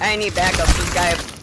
I need backup. This guy